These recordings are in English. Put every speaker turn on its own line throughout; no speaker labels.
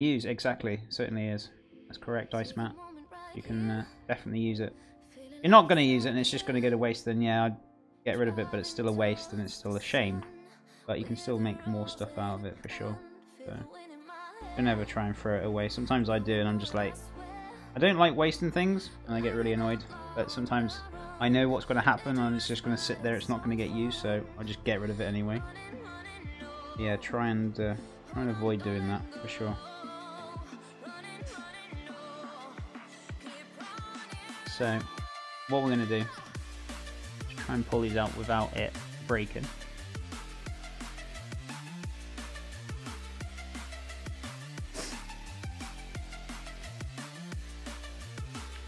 Use, exactly. Certainly is. That's correct, Ice Mat. You can uh, definitely use it. You're not going to use it and it's just going to go to waste, then yeah, I'd get rid of it, but it's still a waste and it's still a shame. But you can still make more stuff out of it for sure. So, don't ever try and throw it away. Sometimes I do and I'm just like, I don't like wasting things and I get really annoyed. But sometimes I know what's going to happen and it's just going to sit there, it's not going to get used, so I just get rid of it anyway. Yeah, try and, uh, try and avoid doing that for sure. So, what we're going to do is try and pull these out without it breaking.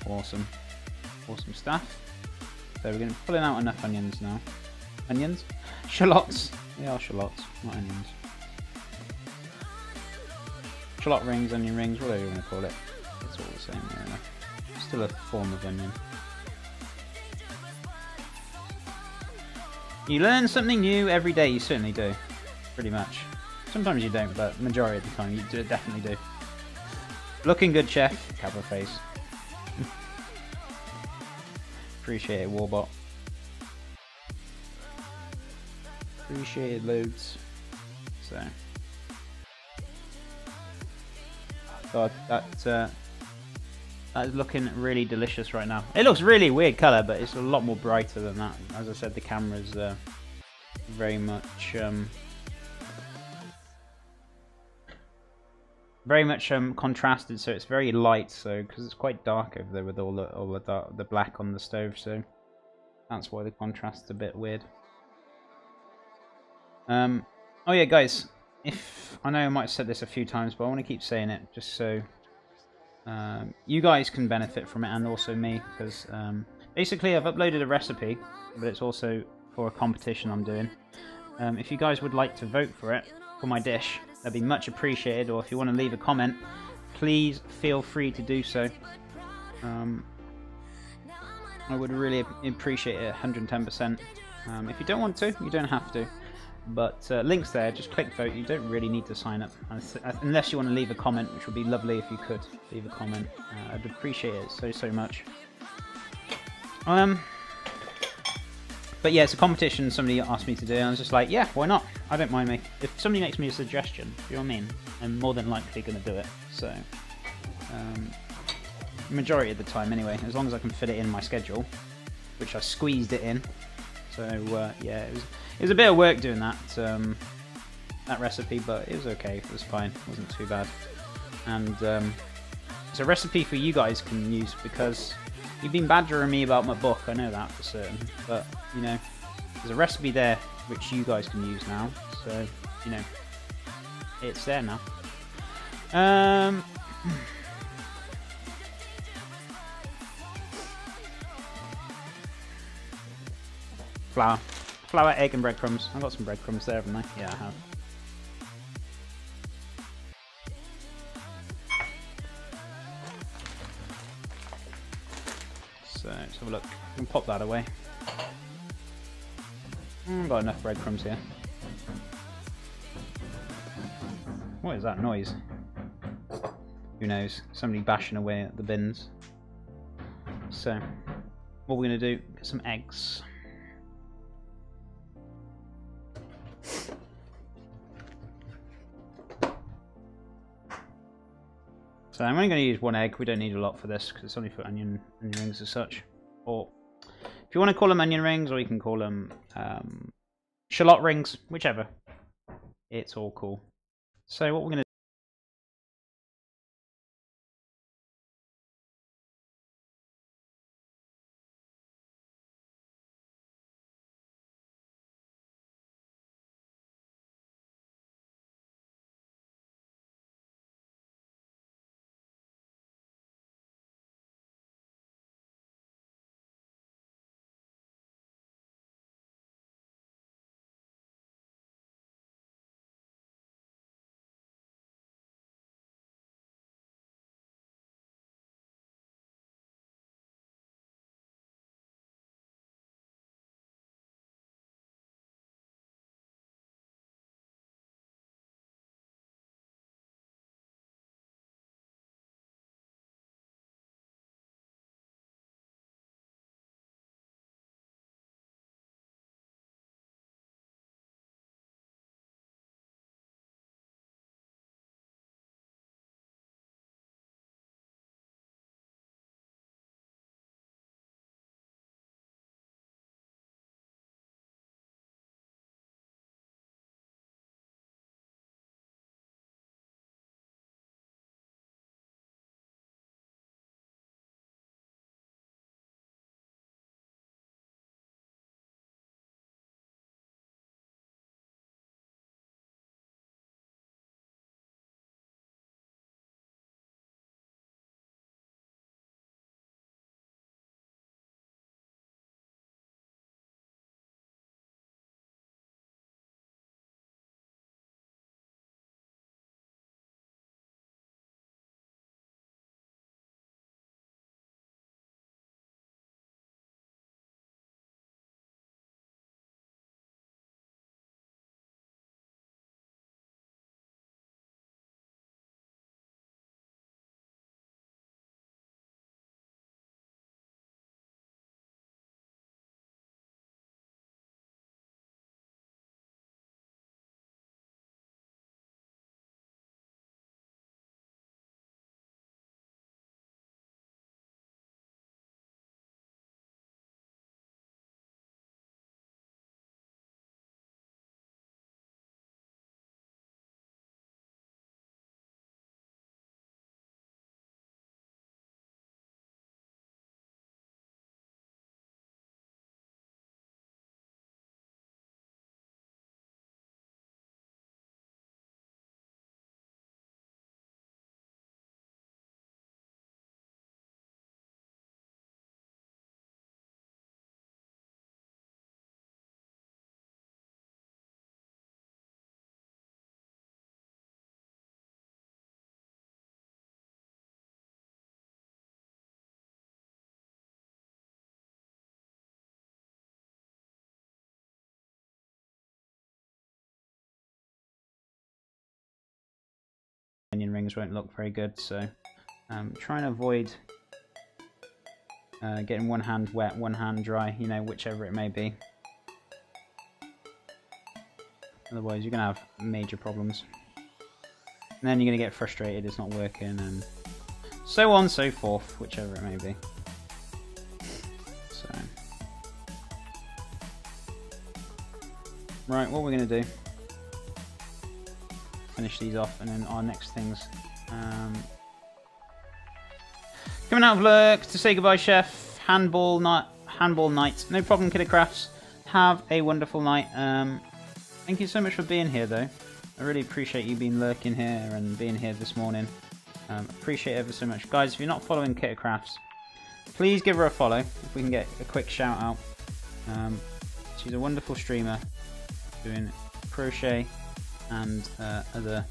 Awesome. Awesome stuff. So we're going to be pulling out enough onions now. Onions? Shallots! They are shallots, not onions. Shallot rings, onion rings, whatever you want to call it. It's all the same, really still a form of onion. You learn something new every day, you certainly do. Pretty much. Sometimes you don't, but majority of the time you do, definitely do. Looking good, chef. Cover face. Appreciate it, Warbot. Appreciate it loads. So. God, that uh, that is looking really delicious right now. It looks really weird colour, but it's a lot more brighter than that. As I said, the camera's uh, very much... Um, very much um, contrasted, so it's very light. So because it's quite dark over there with all the all the dark, the black on the stove, so that's why the contrast's a bit weird. Um, oh yeah, guys, if I know I might have said this a few times, but I want to keep saying it just so um, you guys can benefit from it and also me because um, basically I've uploaded a recipe but it's also for a competition I'm doing. Um, if you guys would like to vote for it, for my dish, that'd be much appreciated or if you want to leave a comment, please feel free to do so. Um, I would really appreciate it 110%. Um, if you don't want to, you don't have to. But uh, links there, just click vote. You don't really need to sign up unless you want to leave a comment, which would be lovely if you could leave a comment. Uh, I'd appreciate it so so much. Um, but yeah, it's a competition somebody asked me to do, and I was just like, yeah, why not? I don't mind making. If somebody makes me a suggestion, you know what I mean? I'm more than likely going to do it. So, um, majority of the time anyway, as long as I can fit it in my schedule, which I squeezed it in. So uh, yeah, it was it was a bit of work doing that um, that recipe, but it was okay. It was fine. It wasn't too bad. And um, it's a recipe for you guys can use because you've been badgering me about my book. I know that for certain. But you know, there's a recipe there which you guys can use now. So you know, it's there now. Um. Flour. Flour, egg, and breadcrumbs. I've got some breadcrumbs there, haven't I? Yeah, I have. So, let's have a look. We can pop that away. Mm, got enough breadcrumbs here. What is that noise? Who knows? Somebody bashing away at the bins. So, what we're going to do, get some eggs. So I'm only going to use one egg. We don't need a lot for this because it's only for onion, onion rings as such. Or if you want to call them onion rings, or you can call them um, shallot rings, whichever. It's all cool. So what we're going to onion rings won't look very good. So um, try and avoid uh, getting one hand wet, one hand dry, you know, whichever it may be. Otherwise, you're going to have major problems. And then you're going to get frustrated, it's not working, and so on so forth, whichever it may be. So. Right, what we're going to do. Finish these off, and then our next things. Um, coming out of Lurk to say goodbye, Chef. Handball night. Handball night. No problem, Kidder Crafts. Have a wonderful night. Um, Thank you so much for being here, though. I really appreciate you being lurking here and being here this morning. Um, appreciate it ever so much. Guys, if you're not following Kit Crafts, please give her a follow if we can get a quick shout out. Um, she's a wonderful streamer doing crochet and uh, other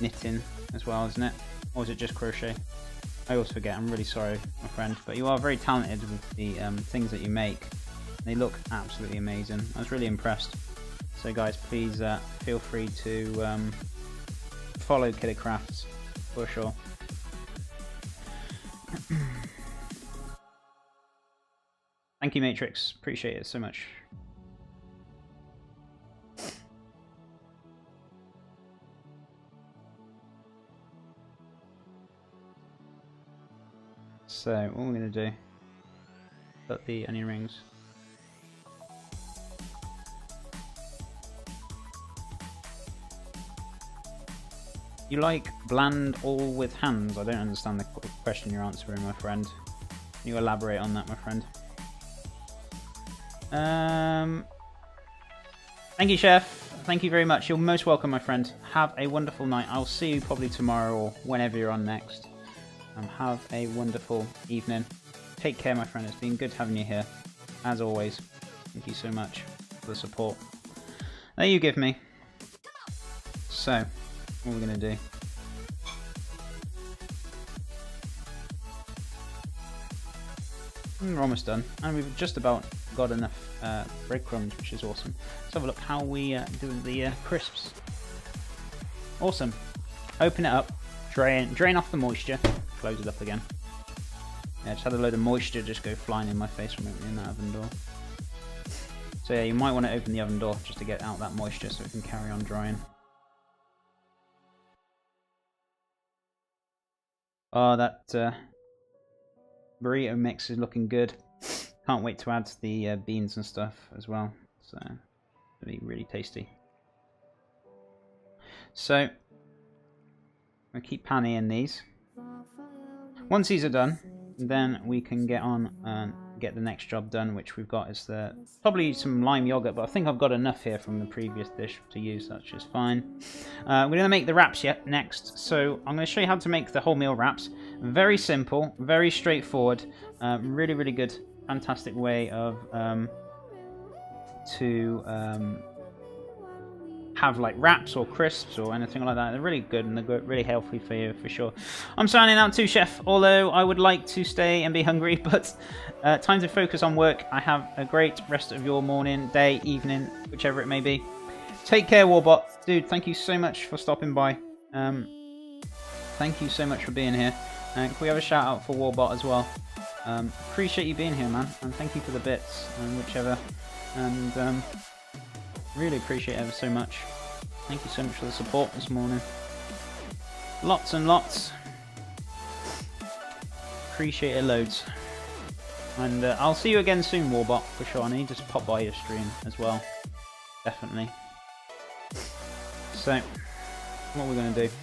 knitting as well, isn't it? Or is it just crochet? I always forget, I'm really sorry, my friend. But you are very talented with the um, things that you make. They look absolutely amazing. I was really impressed. So guys, please uh, feel free to um, follow Killer Crafts for sure. Thank you, Matrix. Appreciate it so much. So, what we're going to do, put the onion rings You like bland all with hands? I don't understand the question you're answering, my friend. Can you elaborate on that, my friend? Um, thank you, Chef. Thank you very much. You're most welcome, my friend. Have a wonderful night. I'll see you probably tomorrow or whenever you're on next. Um, have a wonderful evening. Take care, my friend. It's been good having you here, as always. Thank you so much for the support that you give me. So, what are we going to do? Hmm, we're almost done. And we've just about got enough uh, breadcrumbs, which is awesome. Let's have a look how we uh, do the uh, crisps. Awesome. Open it up, drain, drain off the moisture, close it up again. Yeah, just had a load of moisture just go flying in my face from opening that oven door. So yeah, you might want to open the oven door just to get out that moisture so it can carry on drying. Oh, that uh, burrito mix is looking good. Can't wait to add the uh, beans and stuff as well. So, it'll be really tasty. So, I keep panning in these. Once these are done, then we can get on and get the next job done, which we've got is the probably some lime yogurt, but I think I've got enough here from the previous dish to use, that's just fine. Uh, we're going to make the wraps yet next, so I'm going to show you how to make the wholemeal wraps. Very simple, very straightforward, uh, really, really good, fantastic way of um, to um, have like wraps or crisps or anything like that. They're really good and they're really healthy for you for sure. I'm signing out too, Chef, although I would like to stay and be hungry, but uh, time to focus on work. I have a great rest of your morning, day, evening, whichever it may be. Take care, Warbot. Dude, thank you so much for stopping by. Um, thank you so much for being here. And can we have a shout out for Warbot as well? Um, appreciate you being here, man, and thank you for the bits and whichever. And um, Really appreciate it ever so much. Thank you so much for the support this morning. Lots and lots. Appreciate it loads. And uh, I'll see you again soon, Warbot, for sure. I need to just pop by your stream as well. Definitely. So, what we're going to do.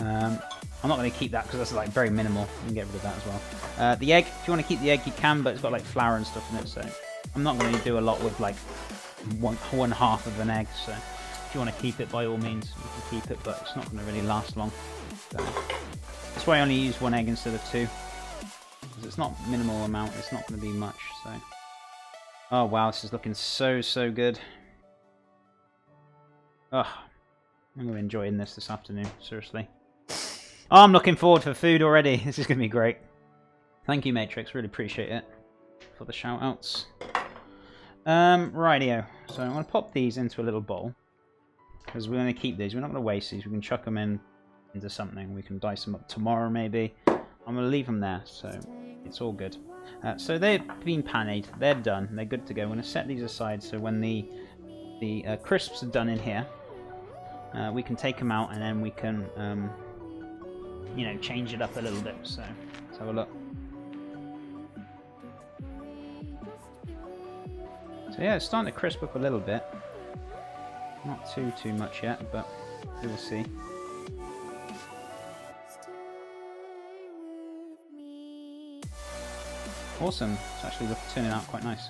Um, I'm not going to keep that because that's like very minimal. You can get rid of that as well. Uh, the egg, if you want to keep the egg, you can, but it's got like flour and stuff in it, so I'm not going to do a lot with like one, one half of an egg. So if you want to keep it, by all means, you can keep it, but it's not going to really last long. So that's why I only use one egg instead of two. Because it's not minimal amount, it's not going to be much. So, Oh wow, this is looking so, so good. Oh, I'm going to be enjoying this this afternoon, seriously. Oh, I'm looking forward for food already. This is going to be great. Thank you, Matrix. Really appreciate it for the shout outs. Um, rightio. So I'm going to pop these into a little bowl. Because we're going to keep these. We're not going to waste these. We can chuck them in into something. We can dice them up tomorrow maybe. I'm going to leave them there, so it's all good. Uh, so they've been pannied, they're done, they're good to go. I'm going to set these aside so when the, the uh, crisps are done in here, uh, we can take them out and then we can, um, you know, change it up a little bit. So let's have a look. So yeah, it's starting to crisp up a little bit. Not too, too much yet, but we will see. Awesome. It's actually turning out quite nice.